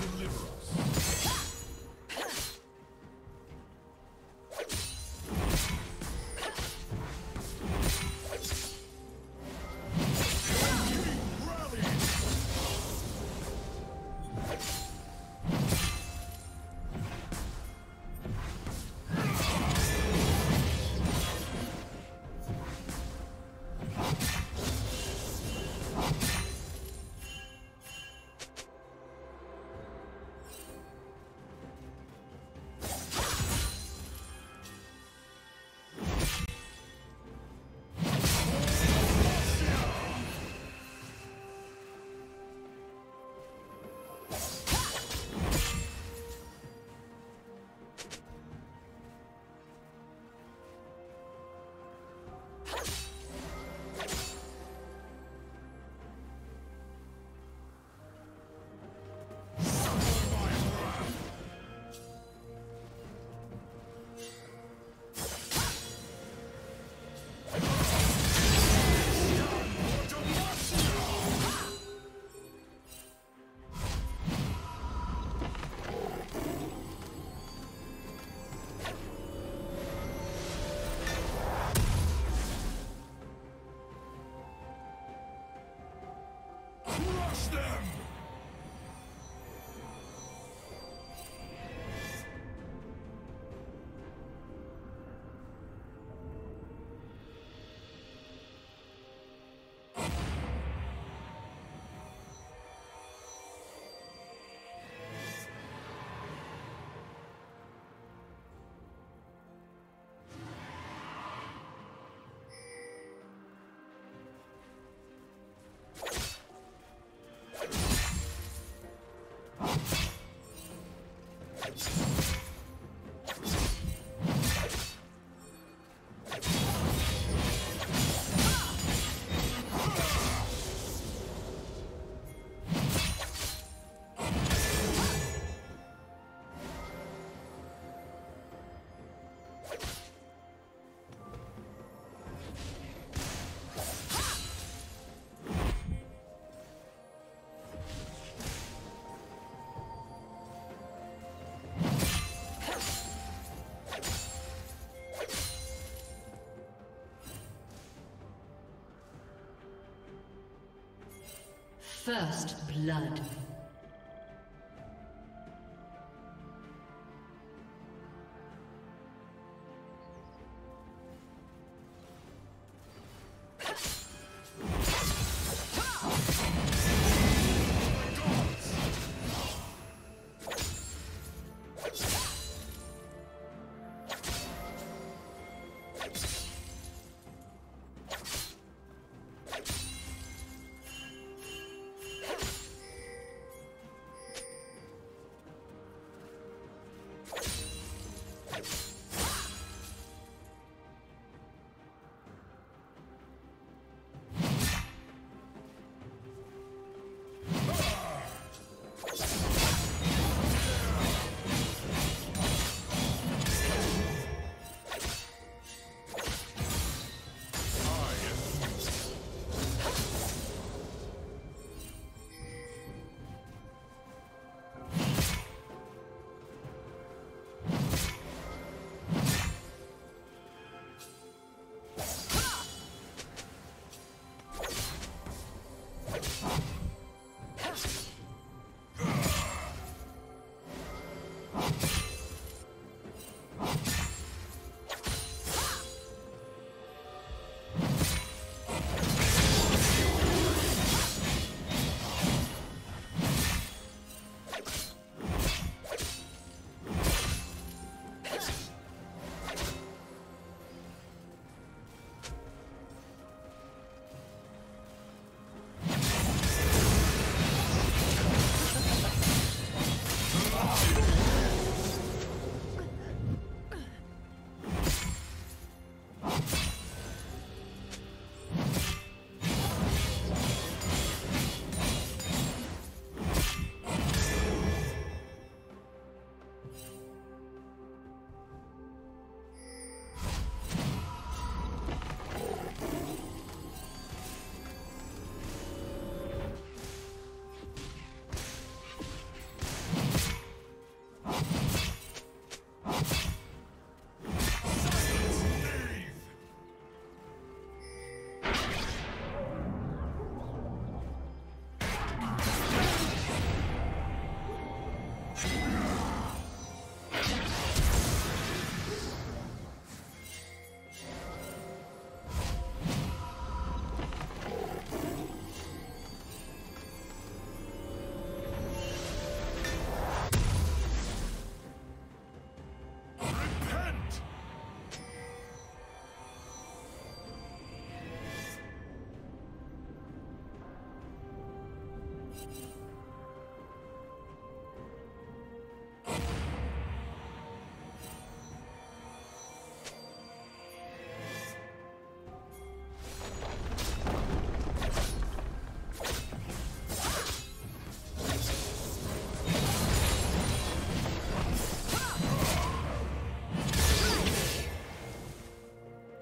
Deliverer. Master! First blood.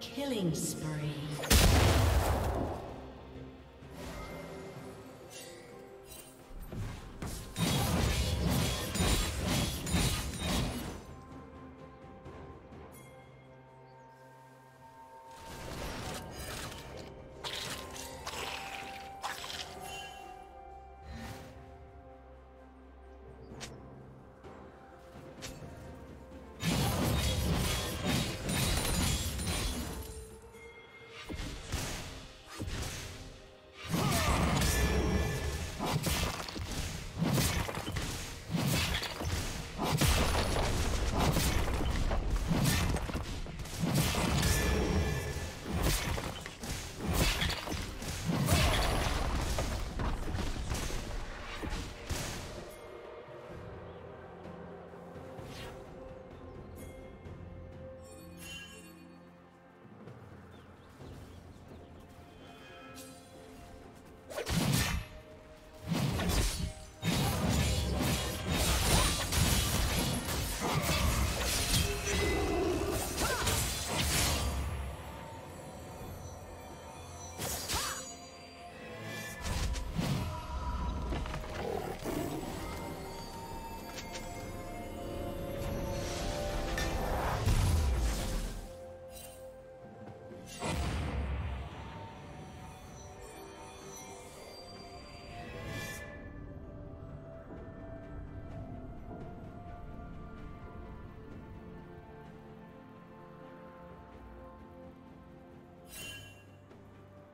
Killing spree.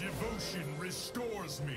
Devotion restores me.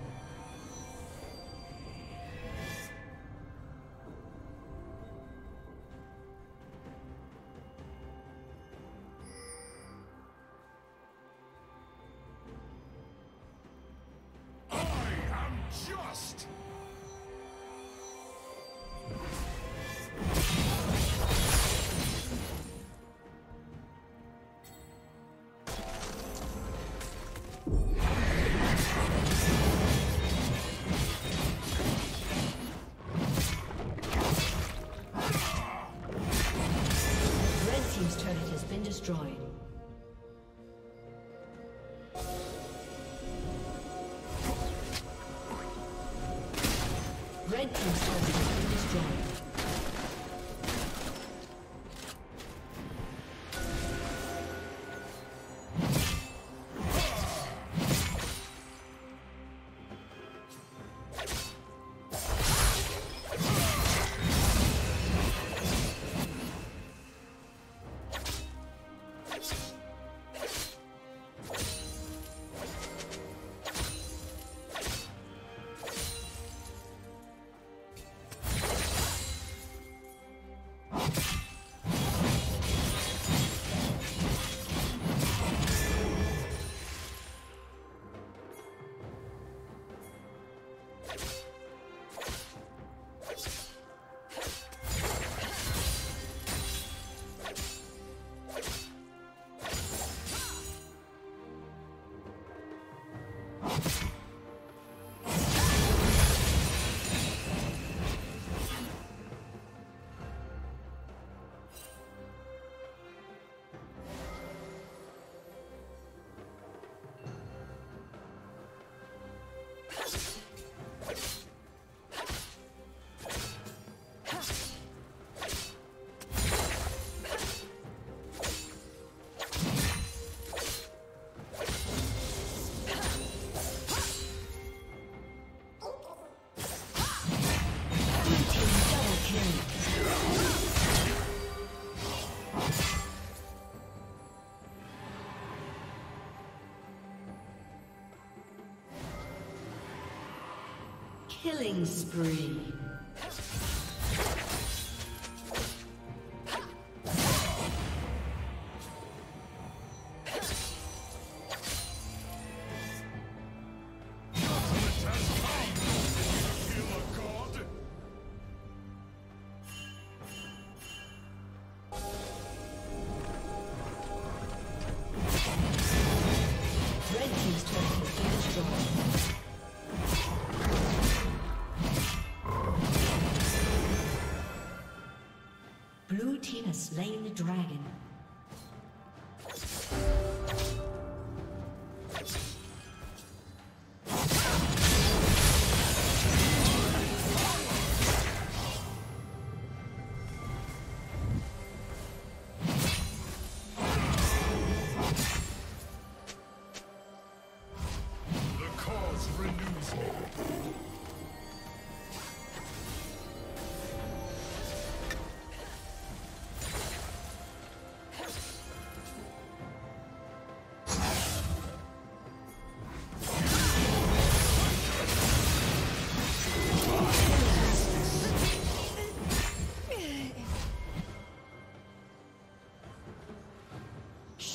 Killing spree.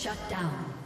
Shut down.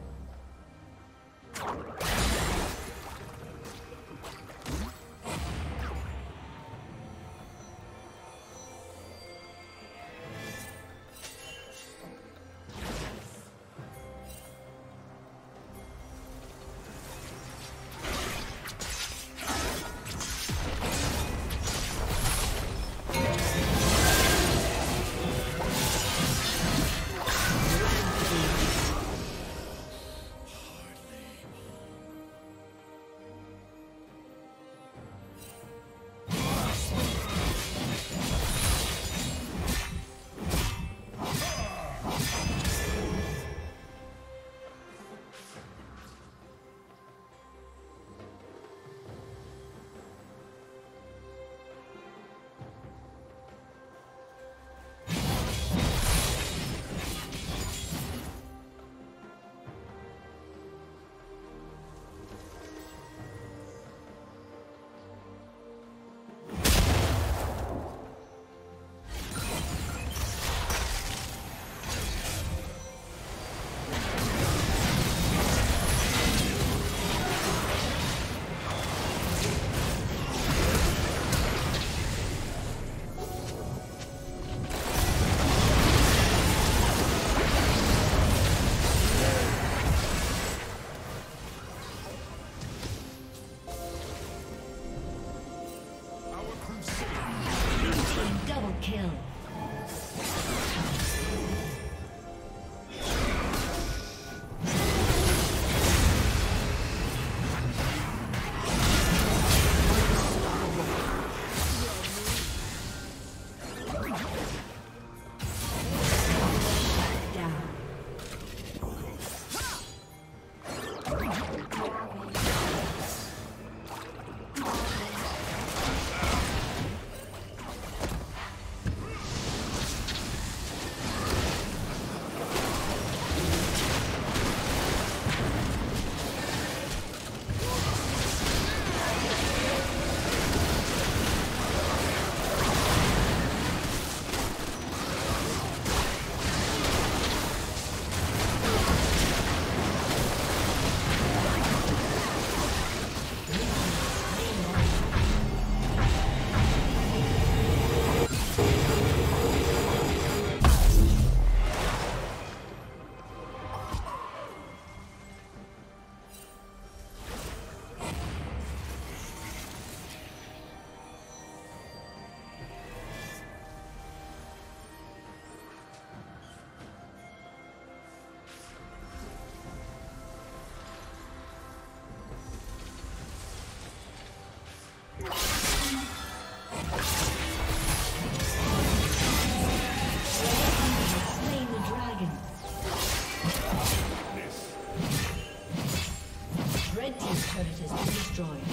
Rampage.